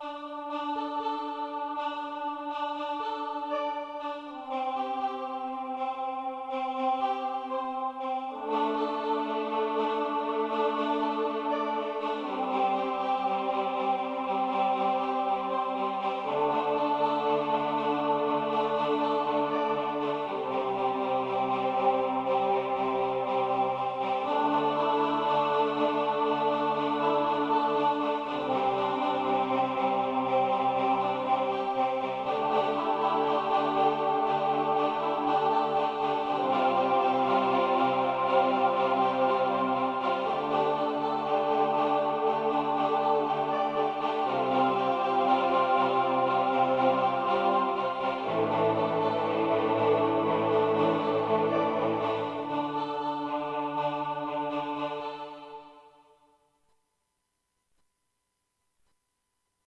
Oh.